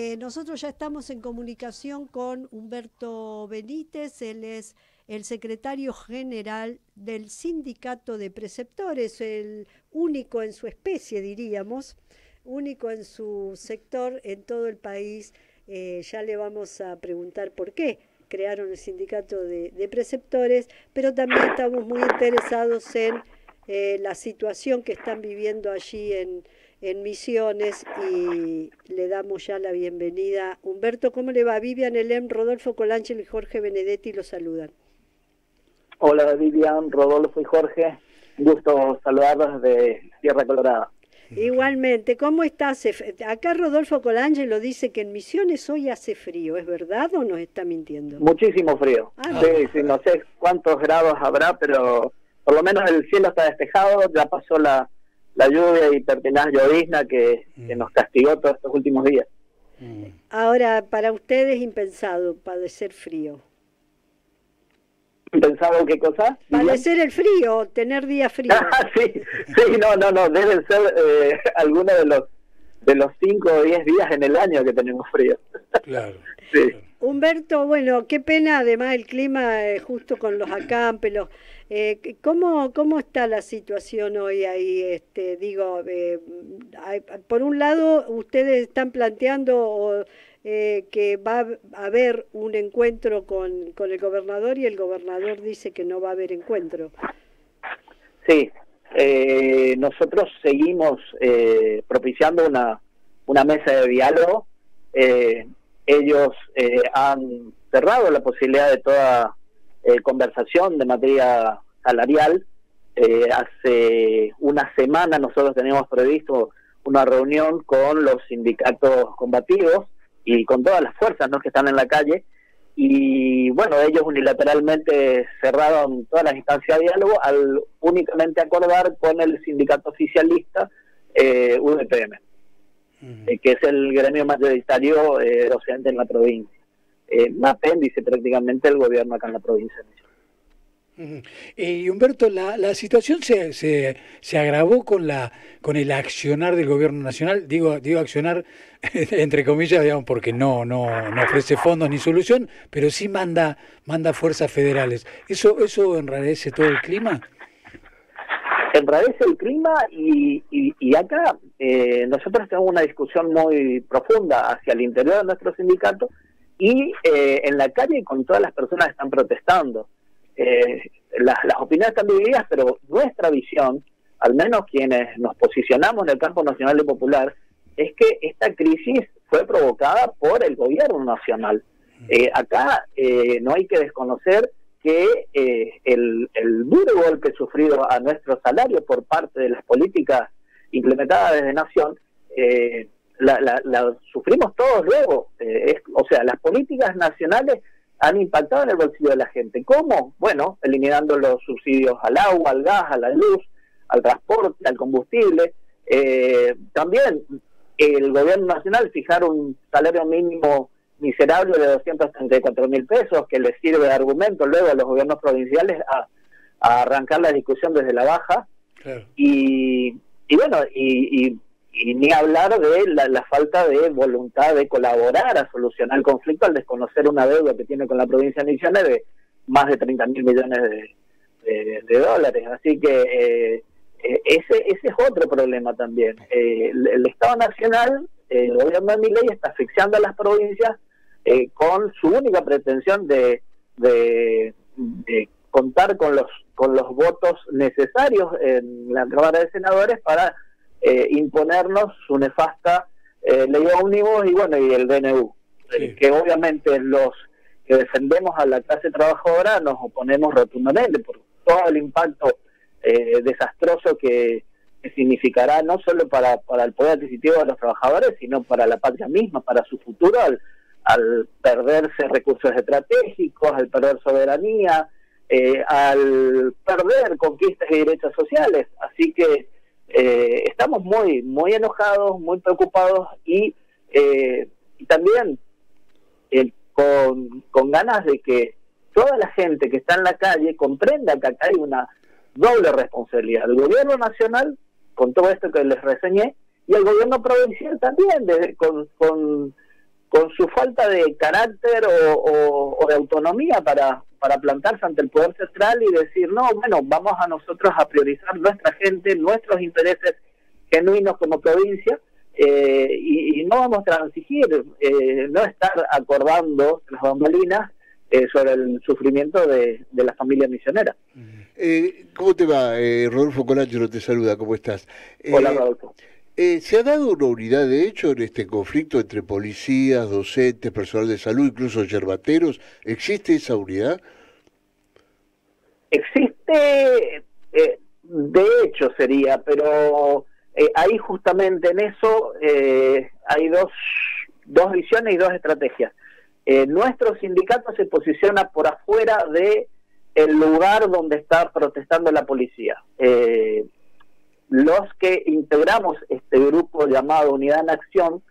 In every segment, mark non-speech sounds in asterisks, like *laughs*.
Eh, nosotros ya estamos en comunicación con Humberto Benítez, él es el secretario general del Sindicato de Preceptores, el único en su especie, diríamos, único en su sector en todo el país. Eh, ya le vamos a preguntar por qué crearon el sindicato de, preceptores, pero también estamos muy interesados en eh, la situación que están viviendo allí en, en Misiones y le damos ya la bienvenida. Humberto, ¿cómo le va? Vivian Elem, Rodolfo Colángel y Jorge Benedetti los saludan. Hola Vivian, Rodolfo y Jorge, gusto saludarlos de Tierra Colorada. Igualmente, ¿cómo estás? Acá Rodolfo Colangelo dice que en Misiones hoy hace frío, ¿es verdad o nos está mintiendo? Muchísimo frío. Ah, sí, sí, no sé cuántos grados habrá, pero por lo menos el cielo está despejado, ya pasó la, la lluvia y pertinaz llovizna que, que, mm. nos castigó todos estos últimos días. Mm. Ahora, para ustedes impensado padecer frío. ¿Impensado qué cosa? Padecer el frío, tener días fríos. *laughs* Ah, sí, sí, no, no, no, deben ser eh, algunos de los de los 5 o 10 días en el año que tenemos frío. Claro. sí. Humberto, bueno, qué pena además el clima eh, justo con los acampes, los eh, ¿cómo, ¿Cómo está la situación hoy ahí? Este, digo, eh, por un lado, ustedes están planteando eh, que va a haber un encuentro con, con el gobernador y el gobernador dice que no va a haber encuentro. Sí, eh, nosotros seguimos propiciando una, una mesa de diálogo. ellos han cerrado la posibilidad de toda eh, conversación de materia salarial. Eh, hace una semana nosotros teníamos previsto una reunión con los sindicatos combativos y con todas las fuerzas ¿no? que están en la calle. Y bueno, ellos unilateralmente cerraron todas las instancias de diálogo al únicamente acordar con el sindicato oficialista eh, UDPM, eh, que es el gremio mayoritario eh, docente en la provincia eh, un apéndice prácticamente del gobierno acá en la provincia de Y Humberto, la, la situación se, se, se, agravó con la con el accionar del gobierno nacional. Digo, digo accionar *laughs* entre comillas, digamos, porque no, no, no ofrece fondos ni solución, pero sí manda, manda fuerzas federales. ¿Eso, eso enrarece todo el clima? Enrarece el clima y, y, y acá eh, nosotros tenemos una discusión muy profunda hacia el interior de nuestro sindicato y eh, en la calle con todas las personas que están protestando. Eh, las, opiniones están divididas, pero nuestra visión, al menos quienes nos posicionamos en el campo nacional y popular, es que esta crisis fue provocada por el gobierno nacional. Eh, acá no hay que desconocer que el, el duro golpe sufrido a nuestro salario por parte de las políticas implementadas desde Nación eh, la, la, sufrimos todos luego. Eh, o sea, las políticas nacionales han impactado en el bolsillo de la gente. ¿Cómo? Bueno, eliminando los subsidios al agua, al gas, a la luz, al transporte, al combustible. Eh, también el gobierno nacional fijar un salario mínimo miserable de 234 mil pesos que les sirve de argumento luego a los gobiernos provinciales a, arrancar la discusión desde la baja. Y, y bueno, y y ni hablar de la, falta de voluntad de colaborar a solucionar el conflicto al desconocer una deuda que tiene con la provincia de Misiones de más de 30 mil millones de, dólares. Así que eh, eh, ese, ese es otro problema también. Eh, el, Estado Nacional, el gobierno de ley está asfixiando a las provincias con su única pretensión de, de, de contar con los, con los votos necesarios en la Cámara de Senadores para eh, imponernos su nefasta eh, ley ómnibus y bueno y el DNU eh, que obviamente los que defendemos a la clase trabajadora nos oponemos rotundamente por todo el impacto desastroso que, significará no solo para, para el poder adquisitivo de los trabajadores sino para la patria misma para su futuro al, al perderse recursos estratégicos al perder soberanía al perder conquistas y derechos sociales. Así que eh, estamos muy, muy enojados, muy preocupados y, eh, también eh, con, con ganas de que toda la gente que está en la calle comprenda que acá hay una doble responsabilidad. El gobierno nacional, con todo esto que les reseñé, y el gobierno provincial también, con, con, con su falta de carácter o, de autonomía para, para plantarse ante el poder central y decir, no, bueno, vamos a nosotros a priorizar nuestra gente, nuestros intereses genuinos como provincia, eh, y, no vamos a transigir, eh, no estar acordando las bambalinas eh, sobre el sufrimiento de, de la familia misionera. ¿Cómo te va? Rodolfo Colangelo te saluda, ¿cómo estás? Hola, Rodolfo. ¿Se ha dado una unidad de hecho en este conflicto entre policías, docentes, personal de salud, incluso yerbateros? ¿Existe esa unidad? Existe, de hecho sería, pero eh, ahí justamente en eso eh, hay dos, dos visiones y dos estrategias. Eh, nuestro sindicato se posiciona por afuera de el lugar donde está protestando la policía. Los que integramos este grupo llamado Unidad en Acción,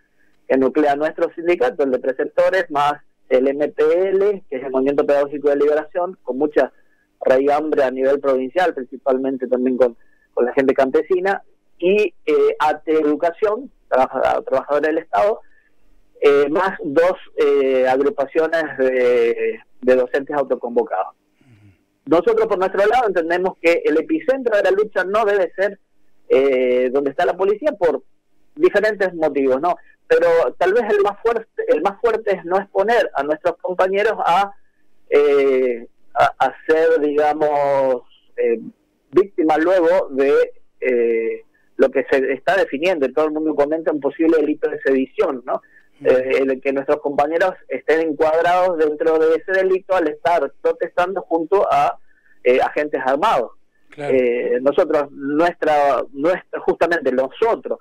que nuclea nuestro sindicato, el de preceptores, más el MPL, que es el Movimiento Pedagógico de Liberación, con mucha raigambre a nivel provincial, principalmente también con, con la gente campesina, y eh, ATE Educación, trabajador del Estado, eh, más dos eh, agrupaciones de, docentes autoconvocados. Nosotros por nuestro lado entendemos que el epicentro de la lucha no debe ser eh, donde está la policía por diferentes motivos, ¿no? Pero tal vez el más fuerte, el más fuerte es no exponer a nuestros compañeros a, a, ser, digamos, víctimas luego de lo que se está definiendo, todo el mundo comenta un posible delito de sedición, ¿no? Eh, el que nuestros compañeros estén encuadrados dentro de ese delito al estar protestando junto a eh, agentes armados. Eh, nosotros, nuestra, nuestra, justamente nosotros,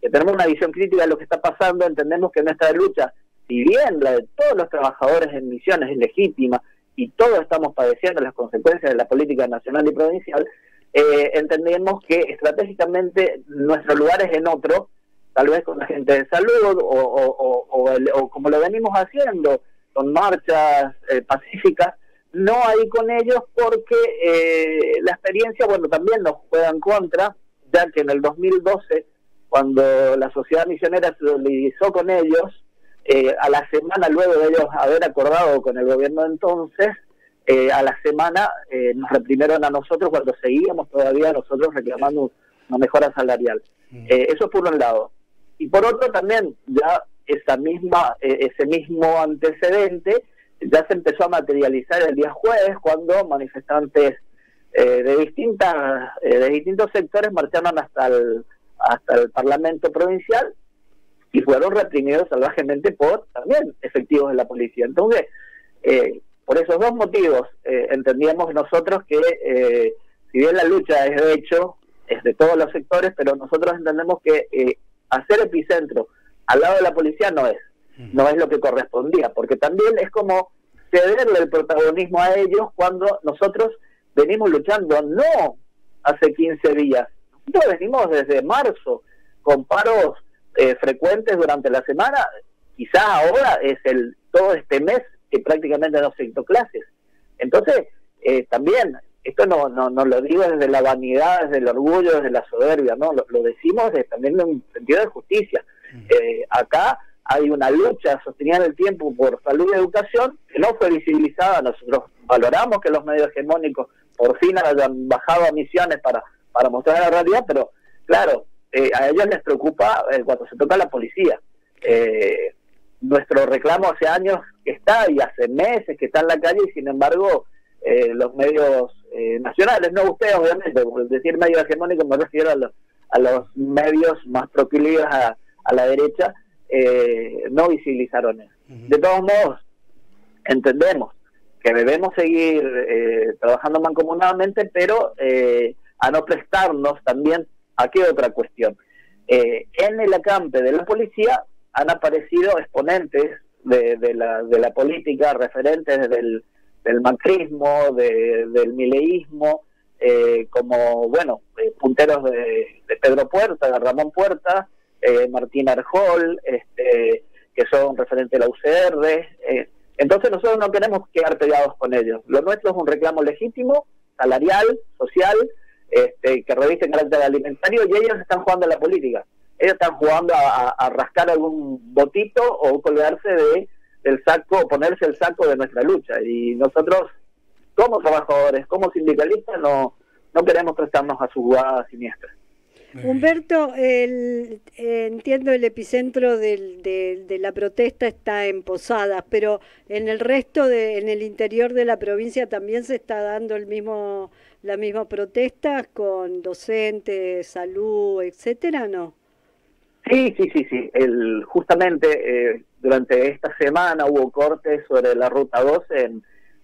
que tenemos una visión crítica de lo que está pasando, entendemos que nuestra lucha, si bien la de todos los trabajadores en misiones es legítima y todos estamos padeciendo las consecuencias de la política nacional y provincial, eh, entendemos que estratégicamente nuestro lugar es en otro, tal vez con la gente de salud o, como lo venimos haciendo, con marchas eh, pacíficas, no hay con ellos porque eh, la experiencia, bueno, también nos juega en contra, ya que en el 2012, cuando la sociedad misionera se solidarizó con ellos, eh, a la semana luego de ellos haber acordado con el gobierno de entonces, eh, a la semana eh, nos reprimieron a nosotros cuando seguíamos todavía nosotros reclamando una mejora salarial. Mm. Eh, eso por un lado. Y por otro también, ya esa misma, ese mismo antecedente ya se empezó a materializar el día jueves cuando manifestantes de distintas de distintos sectores marcharon hasta el hasta el Parlamento provincial y fueron reprimidos salvajemente por también efectivos de la policía. Entonces, eh, por esos dos motivos eh, entendíamos nosotros que eh, si bien la lucha es de hecho, es de todos los sectores, pero nosotros entendemos que eh, hacer epicentro al lado de la policía no es, no es lo que correspondía, porque también es como cederle el protagonismo a ellos cuando nosotros venimos luchando no hace 15 días, nosotros venimos desde marzo con paros frecuentes durante la semana, quizás ahora es el todo este mes que prácticamente no se dictó clases. Entonces, eh, también, esto no, no, no lo digo desde la vanidad, desde el orgullo, desde la soberbia, no, lo, decimos también en un sentido de justicia. Eh, acá hay una lucha sostenida en el tiempo por salud y educación que no fue visibilizada. Nosotros valoramos que los medios hegemónicos por fin hayan bajado a misiones para, para mostrar la realidad, pero claro, eh, a ellos les preocupa cuando se toca la policía. Eh, nuestro reclamo hace años que está y hace meses que está en la calle y sin embargo eh, los medios eh, nacionales, no ustedes obviamente, por decir medio hegemónico me refiero a los, a los medios más proclives a, la derecha, eh, no visibilizaron eso. De todos modos, entendemos que debemos seguir trabajando mancomunadamente, pero a no prestarnos también a qué otra cuestión. en el acampe de la policía han aparecido exponentes de, la, de la política, referentes del, del macrismo, del mileísmo, eh, como, bueno, eh, punteros de, Pedro Puerta, de Ramón Puerta, eh, Martín Arjol, este, que son referentes de la UCR. entonces nosotros no queremos quedar pegados con ellos. Lo nuestro es un reclamo legítimo, salarial, social, este, que reviste carácter alimentario y ellos están jugando a la política. ellos están jugando a, rascar algún botito o colgarse de del saco, ponerse el saco de nuestra lucha. Y nosotros, como trabajadores, como sindicalistas, no, no queremos prestarnos a su jugada siniestra. Humberto, el, entiendo el epicentro del, de, la protesta está en Posadas, pero en el resto, de, en el interior de la provincia también se está dando el mismo, la misma protesta con docentes, salud, etcétera, ¿no? Sí, sí, sí, sí. El, justamente eh, durante esta semana hubo cortes sobre la ruta 12 en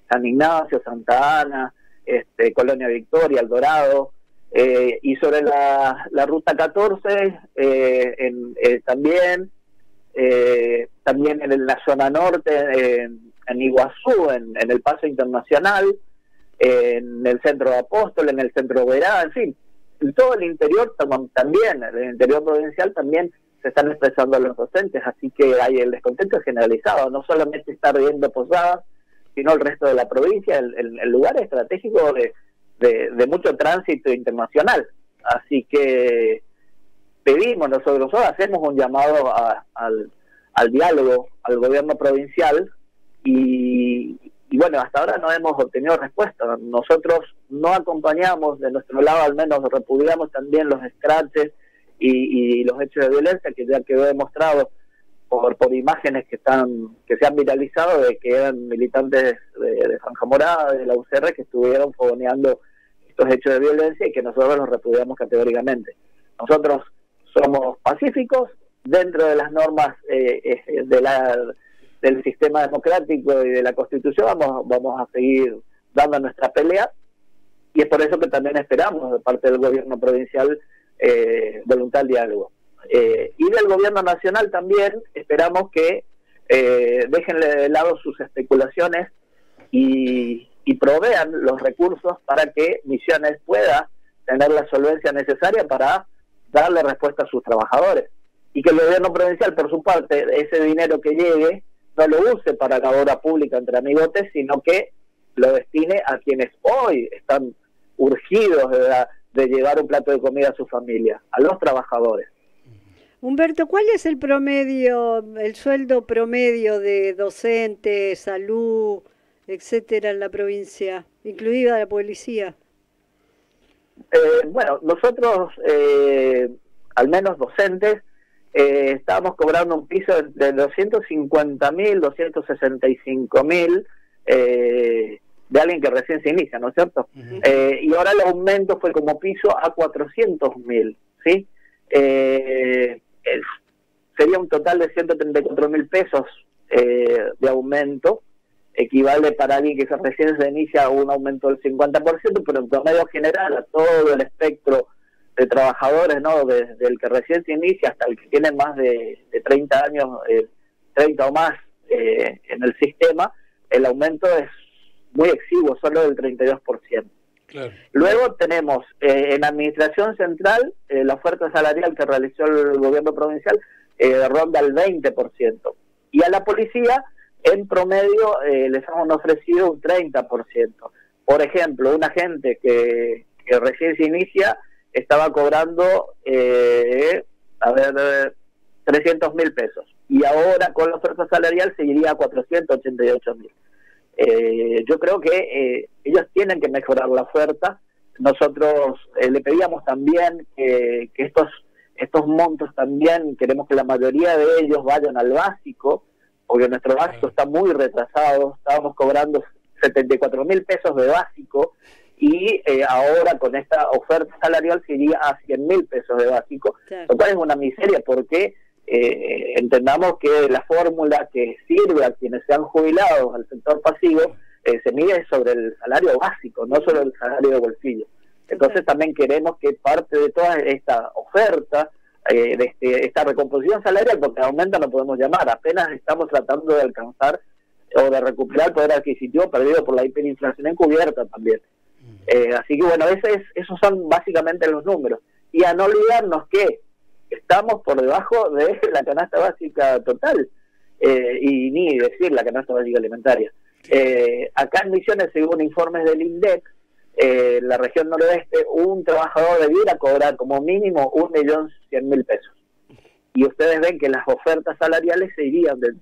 San Ignacio, Santa Ana, este, Colonia Victoria, El Dorado. Eh, y sobre la, la ruta 14 eh, en, eh, también, también en la zona norte, en, Iguazú, en, el Paso Internacional, en el centro de Apóstol, en el centro de Verá, en fin, en todo el interior también, en el interior provincial también se están expresando los docentes, así que hay el descontento generalizado, no solamente está viendo Posadas, sino el resto de la provincia, el, el lugar estratégico de de, mucho tránsito internacional. Así que pedimos nosotros, hacemos un llamado al, al diálogo al gobierno provincial y, bueno, hasta ahora no hemos obtenido respuesta. Nosotros no acompañamos, de nuestro lado al menos repudiamos también los scratches y, los hechos de violencia que ya quedó demostrado por, por imágenes que están que se han viralizado de que eran militantes de, Franja Morada, de la UCR, que estuvieron fogoneando estos hechos de violencia y que nosotros los repudiamos categóricamente. Nosotros somos pacíficos dentro de las normas eh, eh, de la, del sistema democrático y de la Constitución, vamos, vamos a seguir dando nuestra pelea y es por eso que también esperamos de parte del gobierno provincial eh, voluntad al diálogo. Eh, y del gobierno nacional también esperamos que dejen de lado sus especulaciones y, y provean los recursos para que Misiones pueda tener la solvencia necesaria para darle respuesta a sus trabajadores. Y que el gobierno provincial, por su parte, ese dinero que llegue, no lo use para la obra pública entre amigotes, sino que lo destine a quienes hoy están urgidos de, de llevar un plato de comida a su familia, a los trabajadores. Humberto, ¿cuál es el promedio, el sueldo promedio de docentes, salud, etcétera, en la provincia, incluida la policía? Eh, bueno, nosotros, eh, al menos docentes, eh, estábamos cobrando un piso de 250 mil, 265 mil de alguien que recién se inicia, ¿no es cierto? y ahora el aumento fue como piso a 400 mil, ¿sí? sería un total de 134 mil pesos de aumento equivale para alguien que se recién se inicia a un aumento del 50%, pero en promedio general a todo el espectro de trabajadores, ¿no? Desde el que recién se inicia hasta el que tiene más de, 30 años, 30 eh, o más eh, en el sistema, el aumento es muy exiguo, solo del 32%. Claro. Luego tenemos eh, en Administración Central la oferta salarial que realizó el gobierno provincial ronda el 20%. Y a la policía en promedio eh, les han ofrecido un 30%. Por ejemplo, un agente que, recién se inicia estaba cobrando, eh, a ver, 300 mil pesos. Y ahora con la oferta salarial seguiría a 488 mil. Eh, yo creo que eh, ellos tienen que mejorar la oferta. Nosotros le pedíamos también que estos, estos montos también, queremos que la mayoría de ellos vayan al básico, porque nuestro básico está muy retrasado, estábamos cobrando 74 mil pesos de básico y eh, ahora con esta oferta salarial sería a 100 mil pesos de básico, lo cual es una miseria porque eh, entendamos que la fórmula que sirve a quienes se han jubilado al sector pasivo eh, se mide sobre el salario básico, no sobre el salario de bolsillo. Entonces también queremos que parte de toda esta oferta eh, de este, esta recomposición salarial, porque aumenta no podemos llamar, apenas estamos tratando de alcanzar o de recuperar el poder adquisitivo perdido por la hiperinflación encubierta también. Eh, así que bueno, ese es, esos son básicamente los números. Y a no olvidarnos que estamos por debajo de *laughs* la canasta básica total, eh, y ni decir la canasta básica alimentaria. acá en Misiones, según informes del INDEC, eh, la región noroeste, un trabajador debiera cobrar como mínimo un millón cien mil pesos. y ustedes ven que las ofertas salariales se irían de,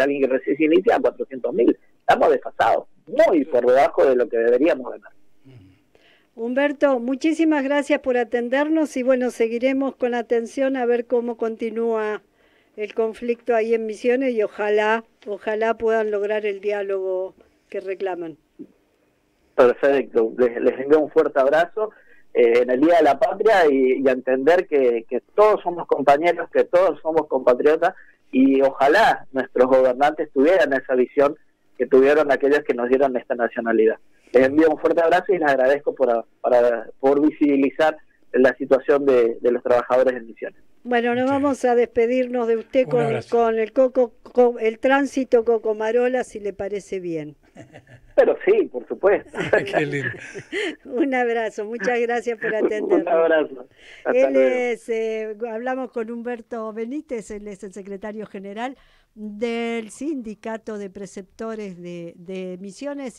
alguien que recibe inicia a 400 mil. Estamos desfasados, muy por debajo de lo que deberíamos ganar. Humberto, muchísimas gracias por atendernos y bueno, seguiremos con atención a ver cómo continúa el conflicto ahí en Misiones y ojalá, ojalá puedan lograr el diálogo que reclaman. Perfecto, les, envío un fuerte abrazo eh, en el Día de la Patria y, entender que, todos somos compañeros, que todos somos compatriotas y ojalá nuestros gobernantes tuvieran esa visión que tuvieron aquellos que nos dieron esta nacionalidad. Les envío un fuerte abrazo y les agradezco por, por visibilizar la situación de, los trabajadores en Misiones. Bueno, nos vamos a despedirnos de usted con, con, el coco, el tránsito Cocomarola, si le parece bien. *laughs* Pero sí, por supuesto. *laughs* Qué lindo. *laughs* Un abrazo, muchas gracias por atendernos. Un abrazo. él es, eh, hablamos con Humberto Benítez, él es el secretario general del Sindicato de Preceptores de, de Misiones.